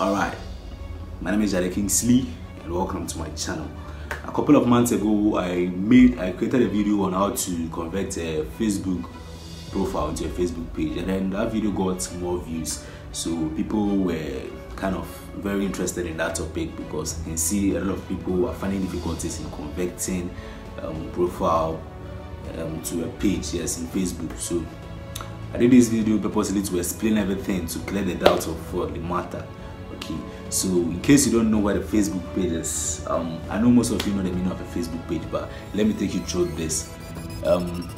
Alright, my name is Jade Kingsley and welcome to my channel. A couple of months ago, I made I created a video on how to convert a Facebook profile into a Facebook page, and then that video got more views. So people were kind of very interested in that topic because you can see a lot of people are finding difficulties in converting um, profile um, to a page, yes, in Facebook. So I did this video purposely to explain everything to clear the doubt of what the matter. So in case you don't know what a Facebook page is, um, I know most of you know the meaning of a Facebook page, but let me take you through this. Um,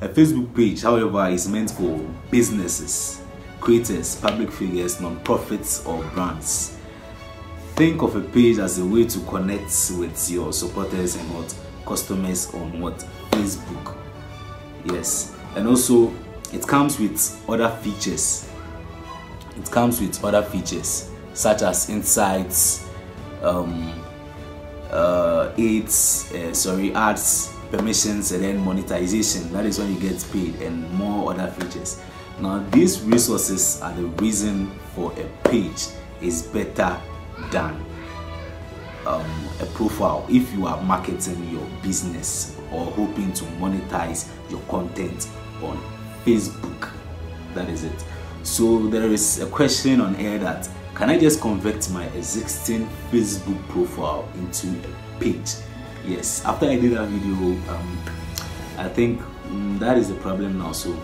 a Facebook page, however, is meant for businesses, creators, public figures, non-profits, or brands. Think of a page as a way to connect with your supporters and what customers on what Facebook. Yes, and also it comes with other features. It comes with other features such as insights, um, uh, aids, uh, sorry, ads, permissions, and then monetization. That is when you get paid, and more other features. Now, these resources are the reason for a page is better than um, a profile if you are marketing your business or hoping to monetize your content on Facebook. That is it. So there is a question on air that can I just convert my existing Facebook profile into a page? Yes. After I did that video, um, I think mm, that is the problem now. So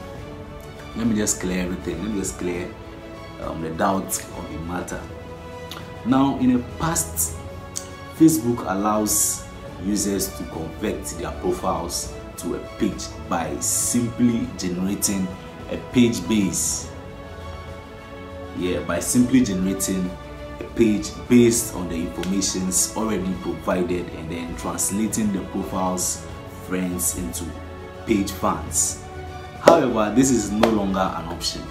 let me just clear everything. Let me just clear um, the doubts of the matter. Now, in the past, Facebook allows users to convert their profiles to a page by simply generating a page base. Yeah, by simply generating a page based on the informations already provided and then translating the profile's friends into page fans. However, this is no longer an option.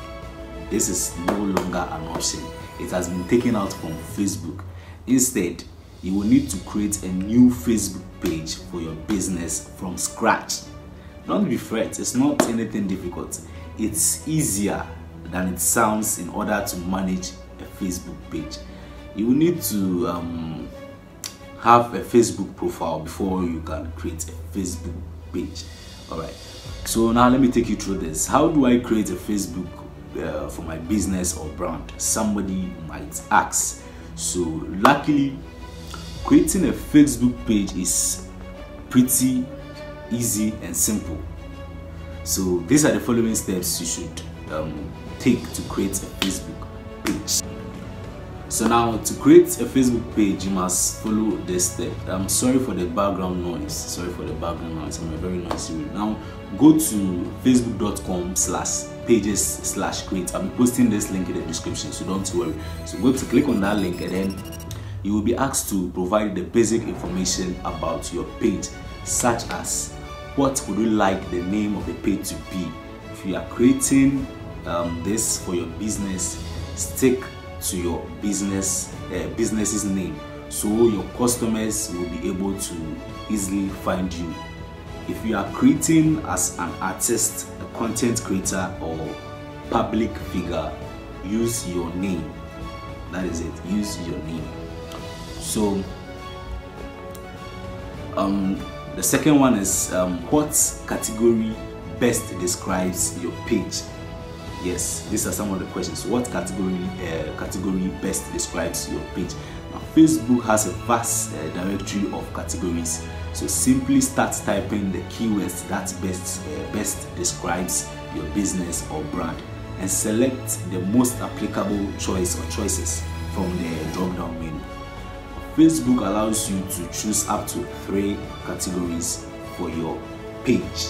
This is no longer an option. It has been taken out from Facebook. Instead, you will need to create a new Facebook page for your business from scratch. Don't be afraid, it's not anything difficult. It's easier than it sounds in order to manage a Facebook page. You will need to um, have a Facebook profile before you can create a Facebook page. Alright, so now let me take you through this. How do I create a Facebook uh, for my business or brand? Somebody might ask. So, luckily, creating a Facebook page is pretty easy and simple. So these are the following steps you should um, take to create a Facebook page. So now to create a Facebook page, you must follow this step. I'm sorry for the background noise. Sorry for the background noise. I'm a very noisy room. Now go to facebook.com slash pages slash create. I'll be posting this link in the description, so don't worry. So go to click on that link and then you will be asked to provide the basic information about your page, such as what would you like the name of the page to be. You are creating um, this for your business, stick to your business uh, business's name so your customers will be able to easily find you. If you are creating as an artist, a content creator, or public figure, use your name. That is it. Use your name so um, the second one is um, what category best describes your page. Yes these are some of the questions. What category uh, category best describes your page? Now facebook has a vast uh, directory of categories. So simply start typing the keywords that best uh, best describes your business or brand and select the most applicable choice or choices from the drop down menu. Facebook allows you to choose up to three categories for your page.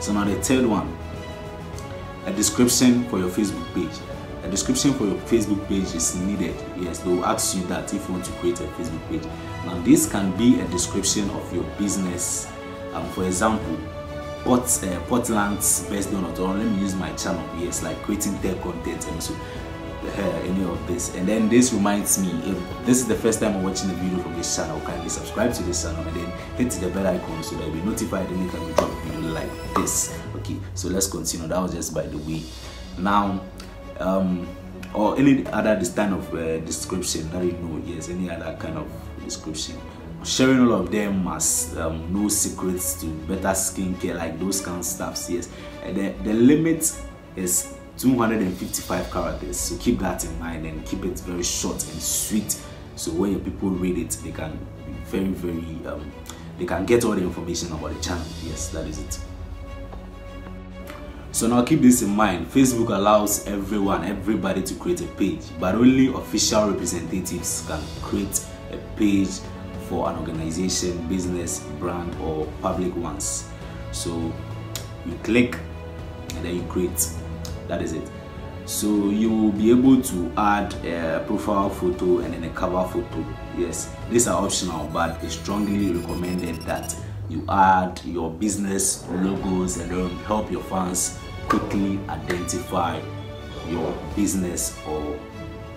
So now the third one, a description for your Facebook page. A description for your Facebook page is needed. Yes, they will ask you that if you want to create a Facebook page. Now this can be a description of your business. Um, for example, Port, uh, Portland's best donut. Or let me use my channel. Yes, like creating tech content and so uh, any of this and then this reminds me if this is the first time i'm watching a video from this channel kindly subscribe to this channel and then hit the bell icon so that you'll be notified anytime we drop like this. Okay so let's continue. That was just by the way. Now um, or any other this kind of uh, description that you know yes any other kind of description. Sharing all of them as um, no secrets to better skincare like those kind of stuffs yes. And the, the limit is 255 characters. So keep that in mind and keep it very short and sweet. So when your people read it they can be very very um, they can get all the information about the channel. Yes that is it. So now keep this in mind. Facebook allows everyone everybody to create a page but only official representatives can create a page for an organization business brand or public ones. So you click and then you create. That is it so you will be able to add a profile photo and then a cover photo. Yes these are optional but it's strongly recommended that you add your business logos and then help your fans quickly identify your business or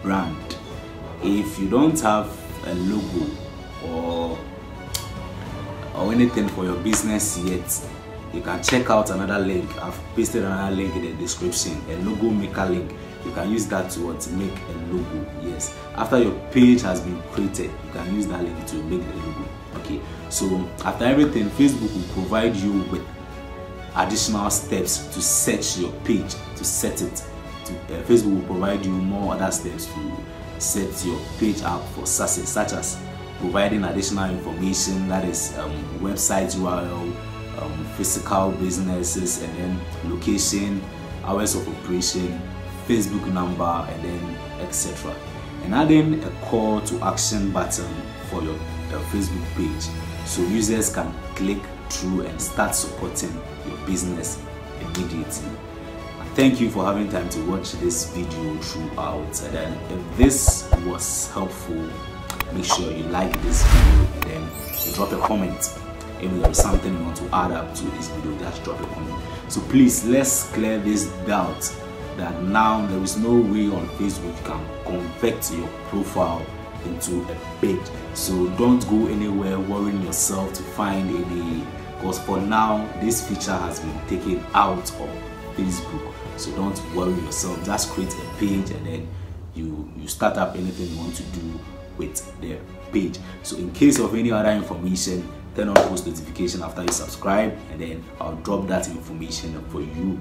brand. If you don't have a logo or or anything for your business yet you can check out another link. I've pasted another link in the description. A logo maker link. You can use that to, to make a logo. Yes. After your page has been created you can use that link to make the logo. Okay. So after everything facebook will provide you with additional steps to set your page to set it. To, uh, facebook will provide you more other steps to set your page up for success such as providing additional information that is um, website url um, physical businesses and then location hours of operation facebook number and then etc and adding a call to action button for your uh, facebook page. So users can click through and start supporting your business immediately. Thank you for having time to watch this video throughout. And then if this was helpful make sure you like this video and then drop a comment if there is something you want to add up to this video just drop a comment so please let's clear this doubt that now there is no way on facebook you can convert your profile into a page. So don't go anywhere worrying yourself to find any because for now this feature has been taken out of facebook. So don't worry yourself. Just create a page and then you you start up anything you want to do with the page. So in case of any other information turn on post notification after you subscribe and then i'll drop that information for you.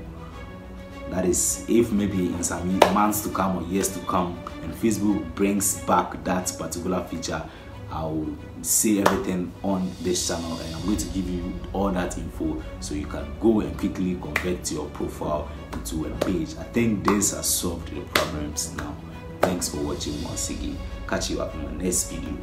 That is if maybe in some months to come or years to come and facebook brings back that particular feature i'll say everything on this channel and i'm going to give you all that info so you can go and quickly convert your profile into a page. I think this has solved the problems now. Thanks for watching once again. Catch you up in my next video